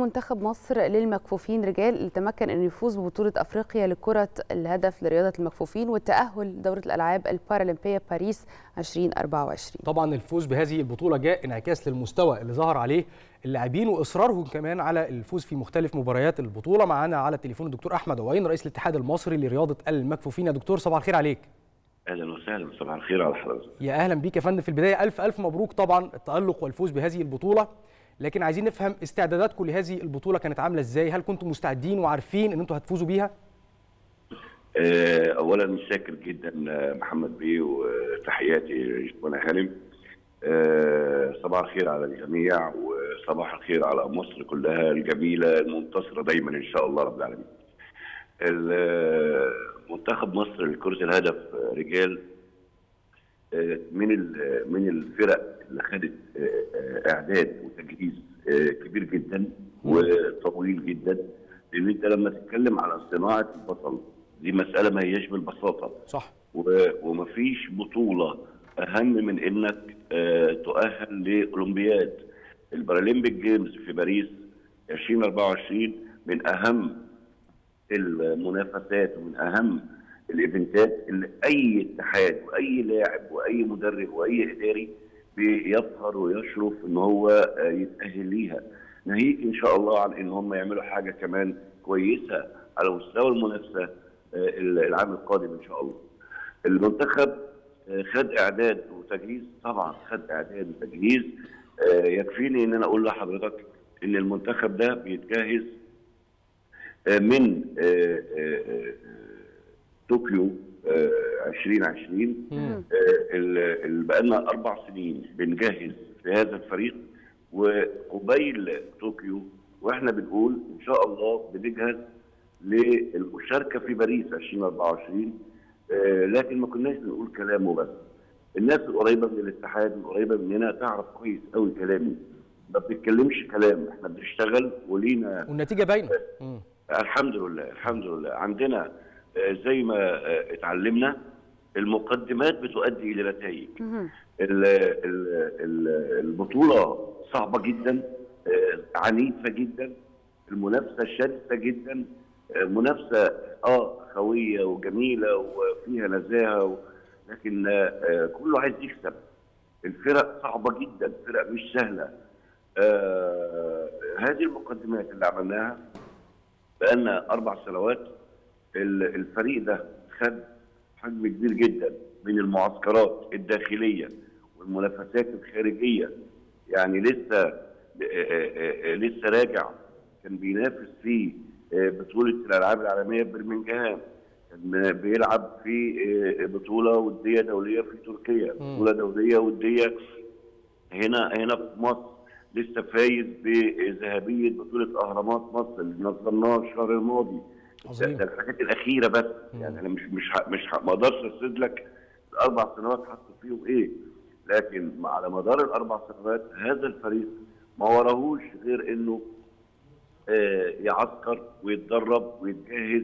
منتخب مصر للمكفوفين رجال اللي تمكن انه يفوز ببطولة أفريقيا لكرة الهدف لرياضة المكفوفين والتأهل لدورة الألعاب البارالمبية باريس 2024 طبعا الفوز بهذه البطولة جاء انعكاس للمستوى اللي ظهر عليه اللاعبين وإصرارهم كمان على الفوز في مختلف مباريات البطولة. معانا على التليفون الدكتور أحمد عوين رئيس الاتحاد المصري لرياضة المكفوفين. يا دكتور صباح الخير عليك. أهلا وسهلا صباح الخير على حضرتك. يا أهلا بيك يا فندم. في البداية ألف ألف مبروك طبعا التألق والفوز بهذه البطولة. لكن عايزين نفهم استعداداتكم لهذه البطولة كانت عاملة إزاي؟ هل كنتم مستعدين وعارفين إن أنتم هتفوزوا بيها؟ اولا شاكر جدا محمد بيه وتحياتي جوانا هانم صباح الخير على الجميع وصباح الخير على مصر كلها الجميلة المنتصرة دايما إن شاء الله رب العالمين. منتخب مصر لكرة الهدف رجال من من الفرق اللي خدت إعداد وتجهيز كبير جدا وطويل جدا لأن أنت لما تتكلم على صناعة البطل دي مسألة ما هياش بالبساطة. صح. ومفيش بطولة أهم من إنك تؤهل لأولمبياد. ال Paralympic Games في باريس 2024 من أهم المنافسات ومن أهم الإيفنتات اللي أي اتحاد وأي لاعب وأي مدرب وأي إداري بيفخر ويشرف إن هو يتأهل ليها. ناهيك إن شاء الله عن إن هم يعملوا حاجة كمان كويسة على مستوى المنافسة العام القادم إن شاء الله. المنتخب خد إعداد وتجهيز. طبعا خد إعداد وتجهيز. يكفيني إن أنا أقول لحضرتك إن المنتخب ده بيتجهز من طوكيو 2020 اللي بقى لنا أربع سنين بنجهز في هذا الفريق وقبيل طوكيو وإحنا بنقول إن شاء الله بنجهز للمشاركة في باريس 2024 لكن ما كناش بنقول كلام وبس الناس القريبة من الاتحاد القريبة مننا تعرف كويس قوي كلامي. ما بنتكلمش كلام إحنا بنشتغل ولينا. والنتيجة باينة. الحمد لله الحمد لله. عندنا زي ما اتعلمنا المقدمات بتؤدي إلى نتائج. البطولة صعبة جدا عنيفة جدا المنافسة شرسه جدا منافسة آه قوية وجميلة وفيها نزاهة لكن كله عايز يكسب. الفرق صعبة جدا فرق مش سهلة. آه هذه المقدمات اللي عملناها بقالنا أربع سنوات الفريق ده خد حجم كبير جدا من المعسكرات الداخلية والمنافسات الخارجية. يعني لسه لسه راجع. كان بينافس في بطولة الألعاب العالمية ببرمنجهام كان بيلعب في بطولة ودية دولية في تركيا. بطولة دولية ودية هنا هنا في مصر. لسه فايز بذهبية بطولة أهرامات مصر اللي نظمناها الشهر الماضي. عظيم. ده الحاجات الأخيرة بس. يعني أنا مش مش مش ما أقدرش اسرد لك الأربع سنوات حطوا فيهم إيه. لكن على مدار الأربع سنوات هذا الفريق ما وراهوش غير إنه آه يعسكر ويتدرب ويتجهز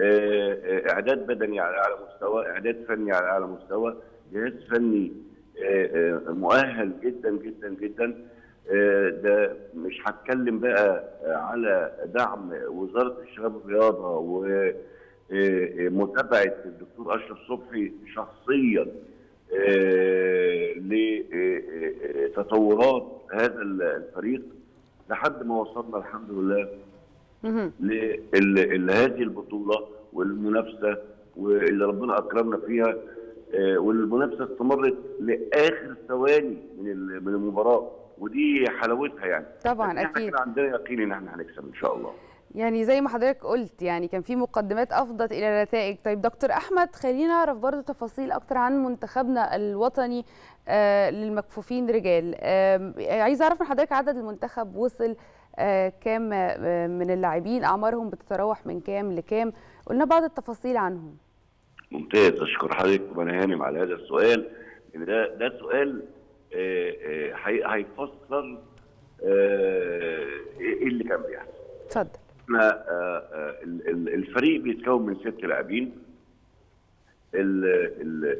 آه إعداد بدني على اعلى مستوى إعداد فني على اعلى مستوى جهاز فني آه مؤهل جدا جدا جدا. ده مش هتكلم بقى على دعم وزارة الشباب والرياضة ومتابعه الدكتور أشرف صبحي شخصيا لتطورات هذا الفريق لحد ما وصلنا الحمد لله لهذه البطولة والمنافسة واللي ربنا أكرمنا فيها والمنافسة استمرت لآخر ثواني من من المباراة. ودي حلاوتها يعني. طبعا إحنا أكيد. عندنا يقين إن إحنا هنكسب إن شاء الله. يعني زي ما حضرتك قلت يعني كان في مقدمات أفضت إلى نتائج. طيب دكتور أحمد خلينا نعرف برضو تفاصيل أكتر عن منتخبنا الوطني آه للمكفوفين رجال. آه عايز أعرف من حضرتك عدد المنتخب وصل آه كام آه من اللاعبين؟ أعمارهم بتتراوح من كام لكام؟ قلنا بعض التفاصيل عنهم. ممتاز أشكر حضرتك وأنا هانم على هذا السؤال ده ده سؤال هيفسر إيه اللي كان بيحصل؟ اتفضل. إحنا الفريق بيتكون من ست لاعبين.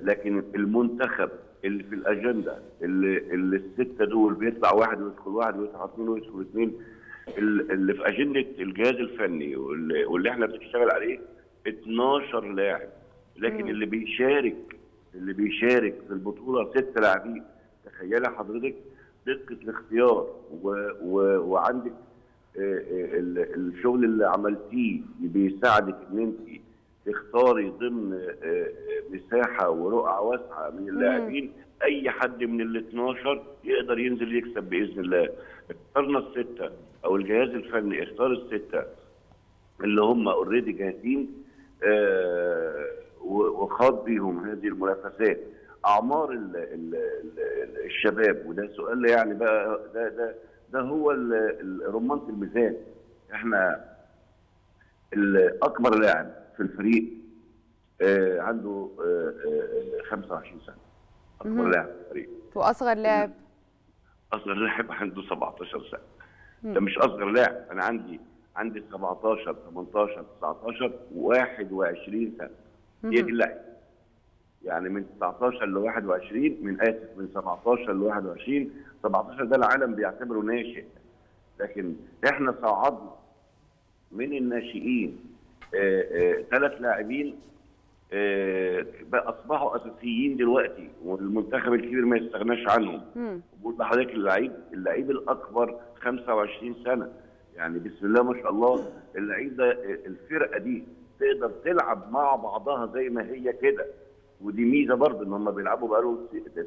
لكن المنتخب اللي في الأجندة اللي, اللي الستة دول بيطلع واحد ويدخل واحد ويطلع اثنين ويدخل اثنين ال- اللي في أجندة الجهاز الفني واللي, واللي إحنا بنشتغل عليه 12 لاعب. لكن اللي بيشارك اللي بيشارك في البطولة ست لاعبين تخيلي حضرتك؟ دقة الاختيار و و وعندك آه، آه، ال- الشغل اللي عملتيه بيساعدك إن أنت تختاري ضمن آه، مساحة ورقعه واسعة من اللاعبين أي حد من ال 12 يقدر ينزل يكسب بإذن الله. اخترنا الستة أو الجهاز الفني اختار الستة اللي هم اوريدي جاهزين وخاض بيهم هذه المنافسات. أعمار ال ال ال الشباب وده سؤال يعني بقى ده ده ده هو رمانة الميزان. إحنا أكبر لاعب في الفريق آه، عنده آه، آه، 25 سنة. أكبر. لاعب في الفريق. وأصغر لاعب؟ أصغر لاعب عنده 17 سنة. ده مش أصغر لاعب أنا عندي عندي 17 18 19 21 سنة. هي دي اللعبه يعني من 19 ل 21 من اسف من 17 ل 21 17 ده العالم بيعتبره ناشئ. لكن إحنا صعدنا من الناشئين ثلاث لاعبين آه، بقى أصبحوا أساسيين دلوقتي والمنتخب الكبير ما يستغناش عنهم. بقول لحضرتك اللعيب اللعيب الأكبر 25 سنة. يعني بسم الله ما شاء الله اللعيب ده الفرقة دي تقدر تلعب مع بعضها زي ما هي كده. ودي ميزة برضه إن هم بيلعبوا بقالهم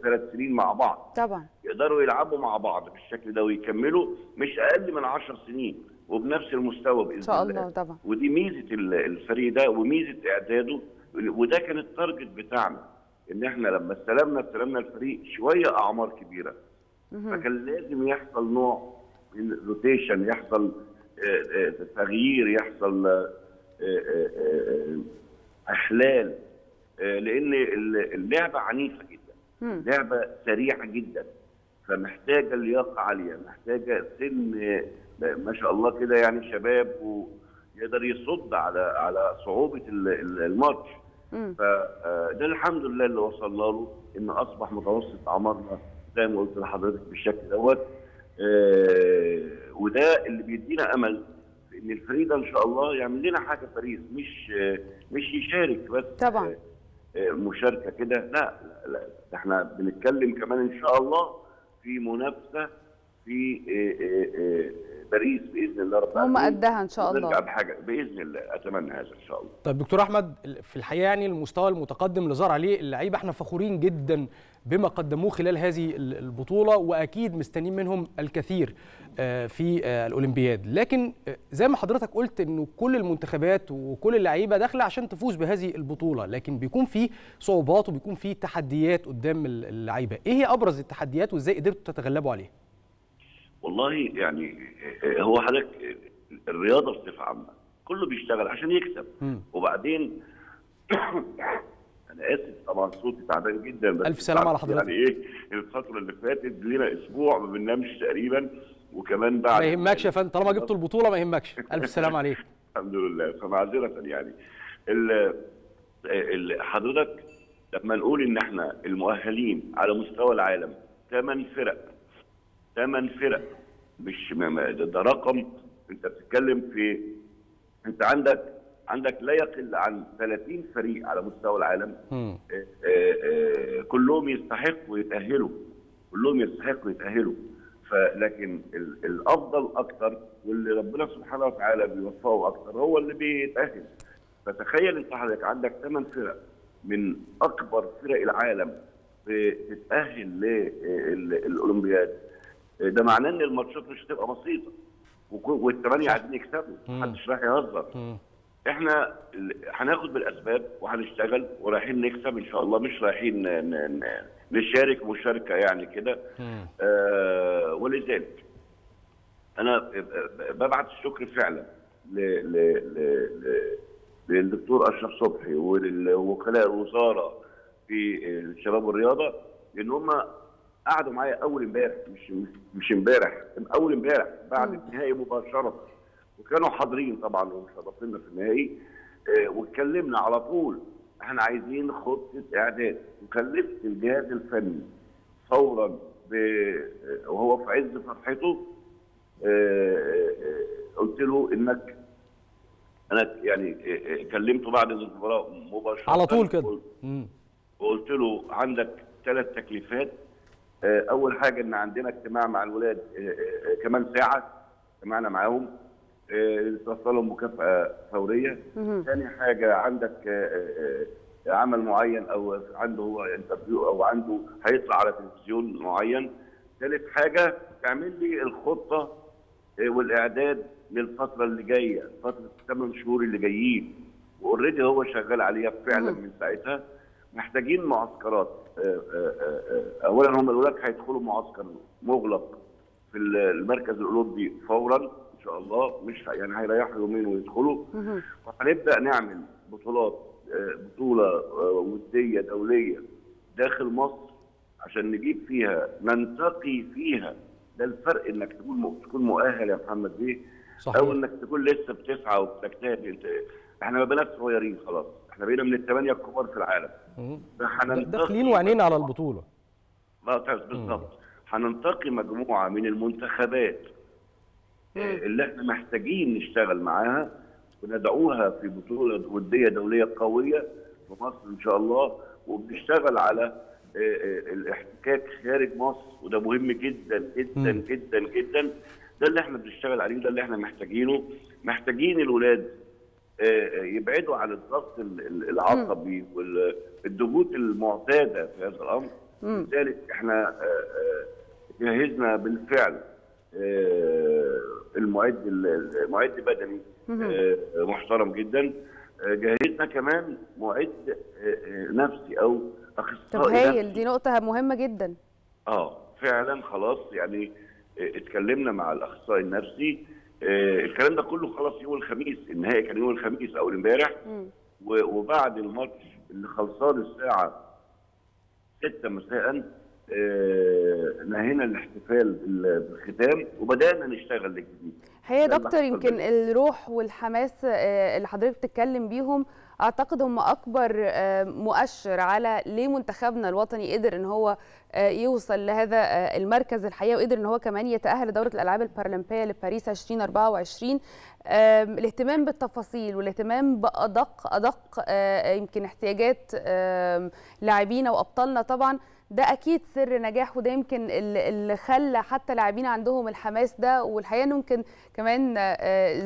ثلاث سنين مع بعض. طبعا. يقدروا يلعبوا مع بعض بالشكل ده ويكملوا مش أقل من 10 سنين وبنفس المستوى بإذن إن شاء الله. الله طبعا. ودي ميزة ال- الفريق ده وميزة إعداده وده كان ال target بتاعنا إن إحنا لما استلمنا استلمنا الفريق شوية أعمار كبيرة. فكان لازم يحصل نوع من rotation يحصل آه، آه، تغيير يحصل آه، أحلال. لأن ال- اللعبة عنيفة جدا مم. لعبة سريعة جدا فمحتاجة لياقه عالية محتاجة سن آه، ما شاء الله كده يعني شباب ويقدر يصد على على صعوبة ال- ال- الماتش. فده الحمد لله اللي وصلنا له إن أصبح متوسط اعمارنا زي ما قلت لحضرتك بالشكل دوت آه، وده اللي بيدينا أمل إن الفريق ده إن شاء الله يعمل لنا حاجة باريس مش آه، مش يشارك بس طبعا. آه، آه، مشاركة كده. لا لا إحنا بنتكلم كمان إن شاء الله في منافسة في آه، آه، آه، باريس بإذن الله رب هم العالمين. قدها إن شاء الله. بحاجة بإذن الله. أتمنى هذا إن شاء الله. طيب دكتور أحمد في الحقيقة يعني المستوى المتقدم اللي ظهر عليه اللعيبة إحنا فخورين جدا. بما قدموه خلال هذه ال- البطولة وأكيد مستنيين منهم الكثير آه، في آه، الأولمبياد. لكن آه، زي ما حضرتك قلت إنه كل المنتخبات وكل اللعيبة داخلة عشان تفوز بهذه البطولة لكن بيكون في صعوبات وبيكون في تحديات قدام ال- اللعيبة. إيه هي أبرز التحديات وإزاي قدرتوا تتغلبوا عليها؟ والله يعني هو حضرتك الرياضة بصفة عامة كله بيشتغل عشان يكسب. مم. وبعدين أنا آسف طبعا صوتي تعبان جدا بس ألف سلامة على حضرتك. يعني إيه الفترة اللي فاتت لينا أسبوع ما بننامش تقريبا وكمان بعد ما يهمكش يا فندم طالما جبتوا البطولة ما يهمكش. ألف سلام عليك. الحمد لله فمعذرة يعني. حضرتك لما نقول إن إحنا المؤهلين على مستوى العالم ثمان فرق ثمان فرق مش ده, ده رقم أنت بتتكلم في أنت عندك عندك لا يقل عن 30 فريق على مستوى العالم. آه، آه، آه، كلهم يستحقوا يتأهلوا كلهم يستحقوا يتأهلوا فلكن ال- الأفضل أكتر واللي ربنا سبحانه وتعالى بيوفقه أكتر هو اللي بيتأهل. فتخيل أنت حضرتك عندك ثمان فرق من أكبر فرق العالم بتتأهل للاولمبياد ده معناه إن الماتشات مش هتبقى بسيطة. والثمانيه عايزين يكسبوا. محدش راح يهزر. إحنا هناخد بالاسباب وهنشتغل ورايحين نكسب ان شاء الله مش رايحين نشارك مشاركة يعني كده. آه ولذلك أنا ببعت الشكر فعلا ل ل ل ل للدكتور أشرف صبحي ولوكلاء الوزارة في الشباب والرياضة لأن هم قعدوا معايا أول امبارح مش مش امبارح أول امبارح بعد النهائي مباشرة وكانوا حاضرين طبعا ومشرفينا في النهائي آه، واتكلمنا على طول إحنا عايزين خطة إعداد. وكلفت الجهاز الفني فورا ب- وهو في عز فرحته قلت له انك أنا يعني آه، آه، كلمته بعد المباراه مباشرة. على طول كده. وقلت- له عندك ثلاث تكليفات آه، أول حاجة إن عندنا اجتماع مع الولاد آه، آه، آه، كمان ساعة اجتمعنا معاهم. آه، توصلهم مكافأة فورية. ثاني حاجة عندك آه، آه، آه، عمل معين أو عنده هو interview أو عنده هيطلع على تلفزيون معين. ثالث حاجة تعمل لي الخطة والإعداد للفترة اللي جاية فترة الثمان شهور اللي جايين. و already هو شغال عليها فعلا من ساعتها. محتاجين معسكرات اولا هم الولاد هيدخلوا معسكر مغلق في المركز الأولمبي فورا. ان شاء الله. مش يعني هيريحوا يومين ويدخلوا. وهنبدأ نعمل بطولات آه، بطولة آه، ودية دولية داخل مصر عشان نجيب فيها ننتقي فيها. ده الفرق إنك تكون تكون مؤهل يا محمد بيه. صحيح. أو إنك تكون لسه بتسعى وبتجتهد. أنت إحنا ما بقيناش صغيرين خلاص. إحنا بقينا من الثمانيه الكبار في العالم. داخلين وعينينا على البطولة. بالظبط. هننتقي مجموعة من المنتخبات. اللي إحنا محتاجين نشتغل معاها وندعوها في بطولة ودية دولية قوية في مصر إن شاء الله. وبنشتغل على آه، آه، الاحتكاك خارج مصر وده مهم جدا جدا. جدا جدا. ده اللي إحنا بنشتغل عليه ده اللي إحنا محتاجينه. محتاجين الولاد آه، يبعدوا عن الضغط ال- ال- العصبي والضغوط المعتادة في هذا الأمر. لذلك إحنا جهزنا بالفعل المعد المعد بدني. آه، محترم جدا. آه، جهزنا كمان معد آه، آه، نفسي أو طب اخصائي هايل نفسي. دي نقطة مهمة جدا. آه فعلا خلاص يعني آه، اتكلمنا مع الأخصائي النفسي. آه، الكلام ده كله خلاص يوم الخميس النهائي كان يوم الخميس أو امبارح وبعد الماتش اللي خلصان الساعة 6 مساء آه، نهينا الاحتفال بال- بالختام وبدأنا نشتغل للجديد هي دكتور يمكن. الروح والحماس آه، اللي حضرتك بتتكلم بيهم أعتقد هم أكبر آه، مؤشر على ليه منتخبنا الوطني قدر إن هو آه، يوصل لهذا آه، المركز الحقيقي وقدر إن هو كمان يتأهل لدورة الألعاب البارالمبية لباريس 2024 آم، الاهتمام بالتفاصيل والاهتمام بأدق أدق يمكن احتياجات لاعبينا وأبطالنا طبعا ده أكيد سر نجاح وده يمكن اللي خلى حتى لاعبين عندهم الحماس ده. والحقيقة يمكن كمان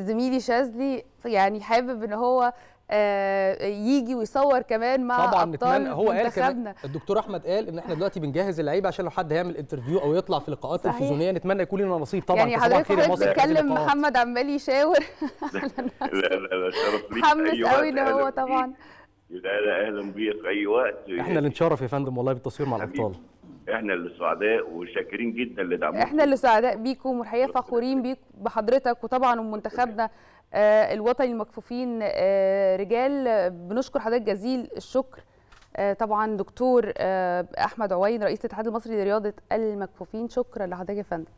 زميلي شاذلي يعني حابب إن هو يجي ويصور كمان مع طبعا أبطال نتمنى هو قال كمان منتخبنا. الدكتور أحمد قال إن إحنا دلوقتي بنجهز اللعيبة عشان لو حد هيعمل انترفيو أو يطلع في لقاءات. تلفزيونيه نتمنى يكون لنا نصيب طبعا. يعني حضرتك حضرتك بتتكلم. محمد عمال يشاور لا لا لا شرف ليك. متحمس قوي إن هو طبعا. لا لا أهلا بيك في أي وقت. إحنا اللي نتشرف يا فندم والله بالتصوير مع. الأبطال. إحنا اللي سعداء وشاكرين جدا لدعمكم. إحنا اللي سعداء بيكم والحقيقة فخورين بيك بحضرتك وطبعا ومنتخبنا آه، الوطني المكفوفين آه، رجال آه، بنشكر حضرتك جزيل الشكر. آه، طبعا دكتور آه، أحمد عوين رئيس الاتحاد المصري لرياضة المكفوفين. شكرا لحضرتك يا فندم.